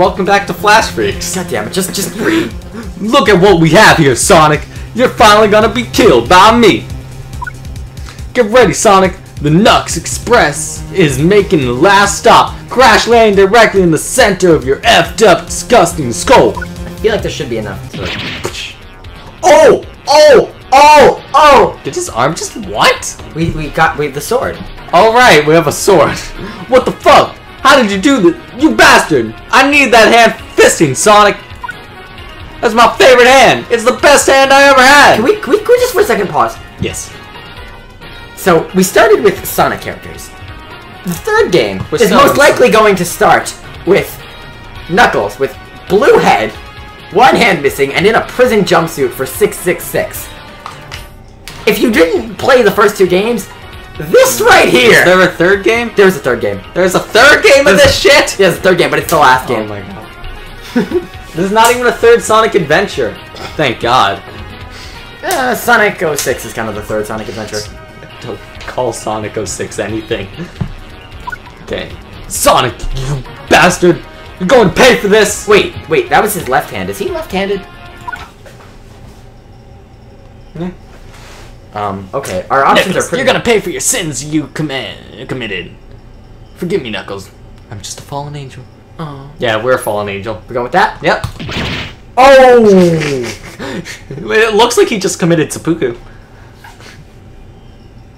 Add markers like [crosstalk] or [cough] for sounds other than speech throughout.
Welcome back to Flash Freaks. God damn it, just just read. [laughs] Look at what we have here, Sonic. You're finally gonna be killed by me. Get ready, Sonic. The Knux Express is making the last stop, crash landing directly in the center of your effed up, disgusting skull. I feel like there should be enough. To... Oh! Oh! Oh! Oh! Did his arm just what? We we got we have the sword. All right, we have a sword. What the fuck? How did you do this? You bastard! I need that hand fisting, Sonic. That's my favorite hand. It's the best hand I ever had. Can we can we, can we just for a second pause? Yes. So we started with Sonic characters. The third game With is most likely going to start with Knuckles with blue head, one hand missing, and in a prison jumpsuit for 666. If you didn't play the first two games, this right Is here. there a third game? There's a third game. There's a third game of There's this shit? A third game, but it's the last game. Oh game. my god. [laughs] There's not even a third Sonic Adventure. Thank God. Uh, Sonic 06 is kind of the third Sonic Adventure. Don't call Sonic 06 anything. Okay. Sonic, you bastard! You're going to pay for this! Wait, wait, that was his left hand. Is he left-handed? Um, okay. Our options Nicholas, are pretty you're gonna pay for your sins you commi- committed. Forgive me, Knuckles. I'm just a fallen angel. Oh. Yeah, we're a fallen angel. We're going with that? Yep. Oh! it looks like he just committed seppuku.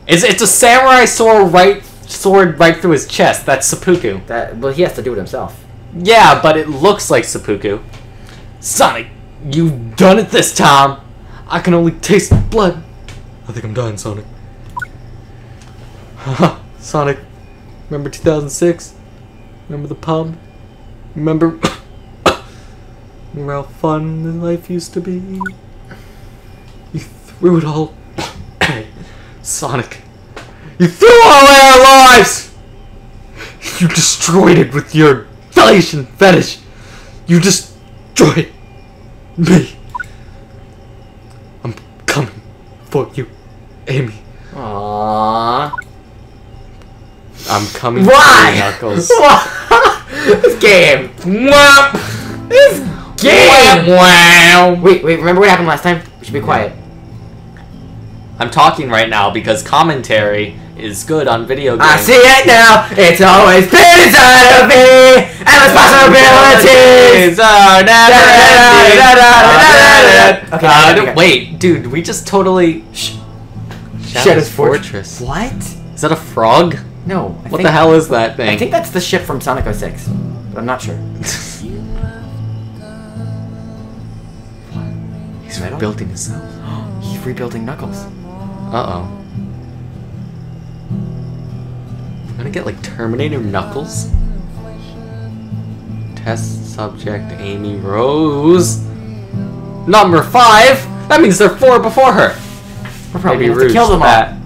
It's it's a samurai sword right sword right through his chest. That's seppuku. That well, he has to do it himself. Yeah, but it looks like seppuku. Sonic, you've done it this time. I can only taste blood. I think I'm dying, Sonic. Haha, Sonic, remember 2006? Remember the pub? Remember? [coughs] remember how fun life used to be? You threw it all. [coughs] Sonic, you threw away our lives. You destroyed it with your Felician fetish. You destroyed me. For you, Amy. Aww. I'm coming Why? Knuckles. [laughs] this game. Whomp. This game. Wow. Wait, wait. Remember what happened last time? We should be quiet. I'm talking right now because commentary is good on video games. I see it now. It's always been inside of me, and its possibilities. are never ending. Okay, Uh, okay. Wait, dude, we just totally. Shh. Shadow's Fortress. What? Is that a frog? No. I What think, the hell is that thing? I think that's the ship from Sonic 06, but I'm not sure. [laughs] He's rebuilding himself. [gasps] He's rebuilding Knuckles. Uh oh. Gonna get like Terminator Knuckles. Test subject Amy Rose. Number five. That means there are four before her. We're probably Maybe gonna have to Rouge, kill them all. that.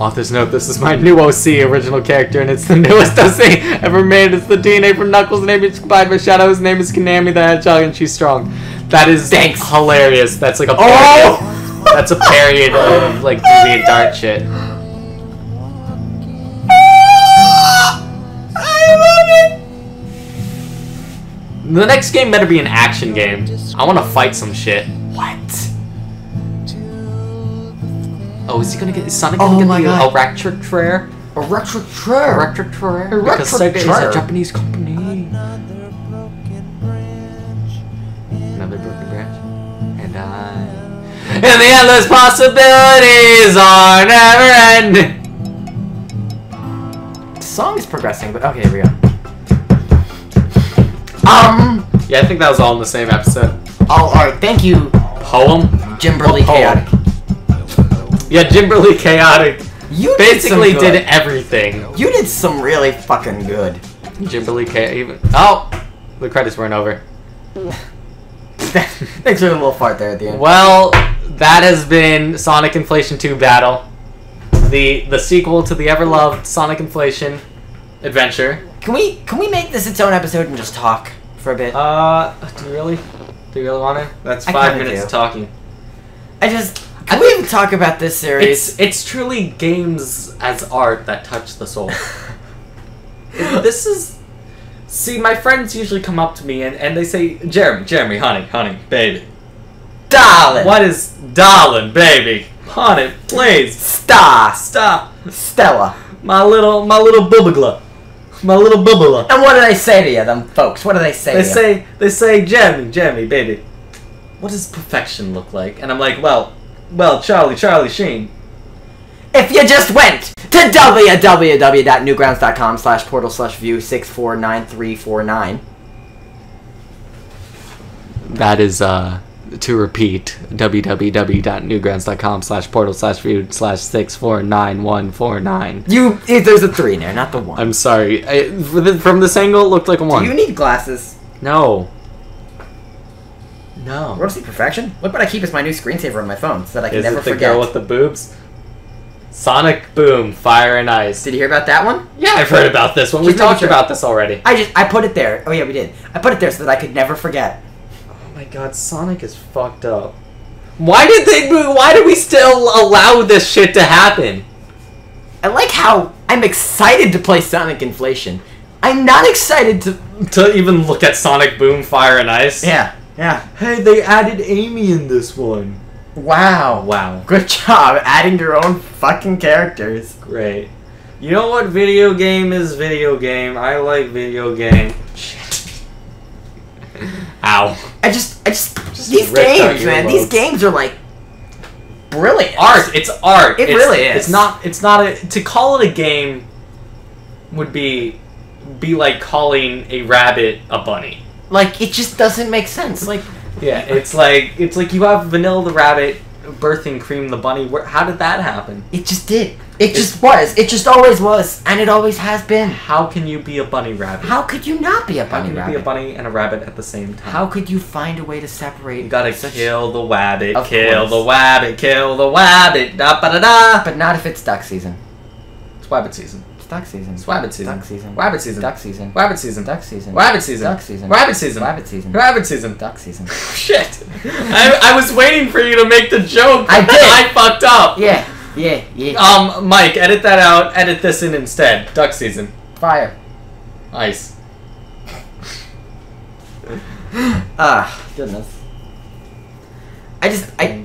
Author's note, this is my new OC original character, and it's the [laughs] newest OC ever made. It's the DNA from Knuckles, name is combined with Shadow. His name is Konami the Hedgehog, and she's strong. That is Thanks. hilarious. That's like a Oh! [laughs] That's a period of like really dark shit. The next game better be an action game. I want to fight some shit. What? Oh, is he gonna get? Is Sonic Oh gonna get my the uh, God. electric trare? Electric chair. Electric? Electric Because Sega is a Japanese company. Another broken branch. And I. And the endless possibilities are never ending. The song is progressing, but okay, here we go. Yeah, I think that was all in the same episode. Oh, all right. Thank you, Poem? Jimberly. Chaotic. Yeah, Jimberly Chaotic You basically did, did everything. You did some really fucking good. Jimberly Chaotic. Even. Oh! The credits weren't over. [laughs] Thanks for the little fart there at the end. Well, that has been Sonic Inflation 2 Battle. The the sequel to the ever loved Sonic Inflation adventure. Can we can we make this its own episode and just talk for a bit? Uh, do you really? Do you really want to? That's five minutes do. of talking. I just can we even talk about this series? It's it's truly games as art that touch the soul. [laughs] This is See, my friends usually come up to me and, and they say, Jeremy, Jeremy, honey, honey, baby. Darling. What is darling, baby? Honey, please, Star. stop. Stella. My little, my little bubblegla. My little bubbler. And what do they say to you, them folks? What do they say They to you? say, they say, Jeremy, Jeremy, baby. What does perfection look like? And I'm like, well, well, Charlie, Charlie Sheen. If you just went to www.newgrounds.com slash portal slash view 649349. That is, uh, to repeat, www.newgrounds.com slash portal slash view slash 649149. You, eh, there's a three in there, not the one. I'm sorry. I, from this angle, it looked like a one. Do you need glasses? no. No. Want to see perfection? Look what I keep as my new screensaver on my phone, so that I can Is never it the forget. girl with the boobs? Sonic Boom, Fire and Ice. Did you hear about that one? Yeah, I've heard about this one. We Just making talked sure. about this already. I just, I put it there. Oh yeah, we did. I put it there so that I could never forget. My god, Sonic is fucked up. Why did they? Why do we still allow this shit to happen? I like how I'm excited to play Sonic Inflation. I'm not excited to. To even look at Sonic Boom, Fire and Ice. Yeah, yeah. Hey, they added Amy in this one. Wow. Wow, Good [laughs] job adding your own fucking characters. great. You know what video game is video game? I like video game. Shit. Ow. I just, I just, Just these games, man. These games are like brilliant. art. It's art. It It's- really is. It's not. It's not a. To call it a game would be be like calling a rabbit a bunny. Like it just doesn't make sense. Like Yeah, it's like it's like you have Vanilla the rabbit birthing Cream the bunny. Where, how did that happen? it just did. It just was. It just always was, and it always has been. How can you be a bunny rabbit? How could you not be a How bunny can you rabbit? be a bunny and a rabbit at the same time? How could you find a way to separate? you gotta kill the wabbit, kill course. the wabbit, kill the wabbit, da ba da da. But not if it's duck season. It's wabbit season. It's duck season. It's wabbit season. Duck season. Wabbit season. Duck season. Wabbit season. Duck season. Wabbit season. Duck season. Wabbit season. Rabbit season. Rabbit season. Duck season. [laughs] Shit! I, I was waiting for you to make the joke. I did. I fucked up. Yeah. Yeah. Yeah. Um, Mike, edit that out. Edit this in instead. Duck season. Fire. Ice. Ah, goodness. I just I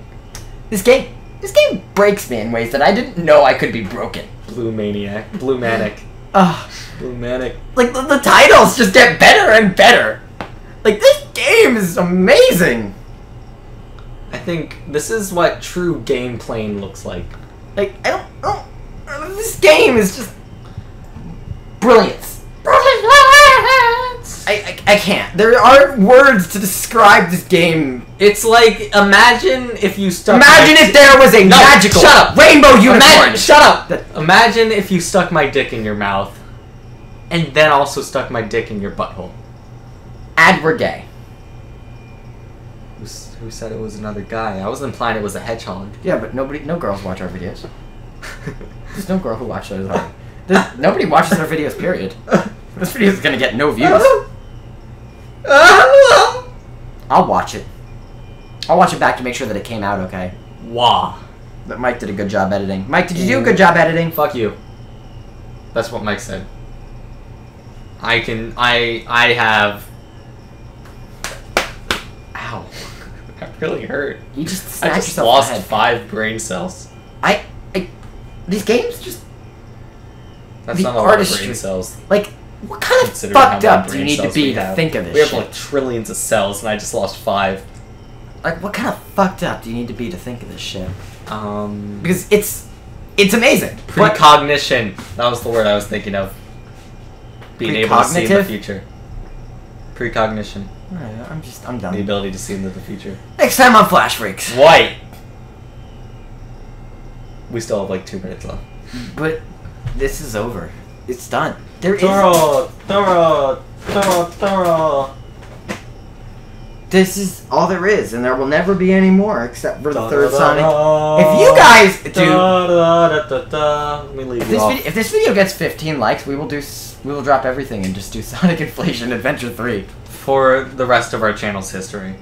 this game this game breaks me in ways that I didn't know I could be broken. Blue maniac. Blue manic. Ah, Blue manic. like the, the titles just get better and better. Like this game is amazing. I think this is what true game playing looks like. Like I don't, I don't this game is just brilliance. I, I I can't. There aren't words to describe this game. It's like imagine if you stuck. Imagine my- if there was a No, magical shut up. rainbow unicorn. Imagine, shut up. That- Imagine if you stuck my dick in your mouth, and then also stuck my dick in your butthole. And we're gay. Who, said it was another guy? I was implying it was a hedgehog. Yeah, but nobody, no girls watch our videos. [laughs] There's no girl who watches our. There's, nobody watches our videos. Period. [laughs] This video is gonna get no views. [laughs] I'll watch it. I'll watch it back to make sure that it came out okay. Wah. That Mike did a good job editing. Mike, did you do a mm. good job editing? Fuck you. That's what Mike said. I can. I. I have. Ow. Really hurt. You just I just lost five brain cells. I, I, these games just That's not a lot of brain cells. like what kind of fucked up do you need to be to think of this We have shit? like trillions of cells, and I just lost five. Like what kind of fucked up do you need to be to think of this shit? Um, Because it's, it's amazing. Precognition. That was the word I was thinking of. Being able to see in the future. Precognition. Alright, I'm just, I'm done. The ability to see into the future. Next time on Flash Freaks. White. We still have like two minutes left. But this is over. It's done. There is. Thorough, thorough, thorough, thorough. This is all there is, and there will never be any more except for the Da, third da, Sonic. da, If you guys do, Da, da, da, da, da. Let me leave if this, video, if this video gets 15 likes, we will do. We will drop everything and just do [laughs] Sonic Inflation Adventure 3. For the rest of our channel's history.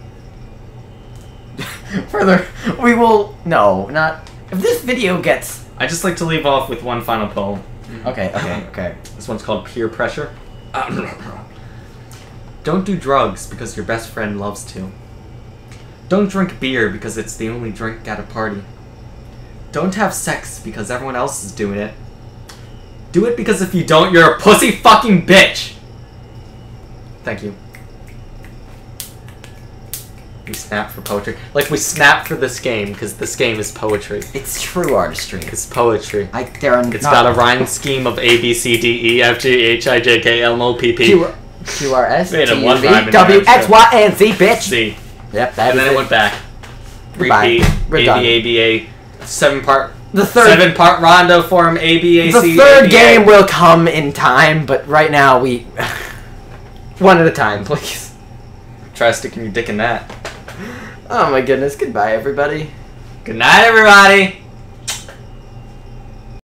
[laughs] Further, we will. No, not. If this video gets. I just like to leave off with one final poem. Mm-hmm. Okay, okay, [laughs] okay. This one's called Peer Pressure. [coughs] Don't do drugs because your best friend loves to. Don't drink beer because it's the only drink at a party. Don't have sex because everyone else is doing it. Do it because if you don't, you're a pussy fucking bitch! Thank you. We snap for poetry. Like, we snap for this game because this game is poetry. It's true artistry. It's poetry. I there are It's not got a rhyme scheme of A, B, C, D, E, F, G, H, I, J, K, L, M, O, P, P, Q, Q R S T U V W X Y and Z, bitch. C. Yep, that And then it it. went back. Repeat. We're A, B. A, B, A. Seven part. The third Seven part rondo form A, B, A, the third game will come in time, but right now we [laughs] one at a time, please. Try sticking your dick in that. Oh my goodness! Goodbye, everybody. Good night, everybody.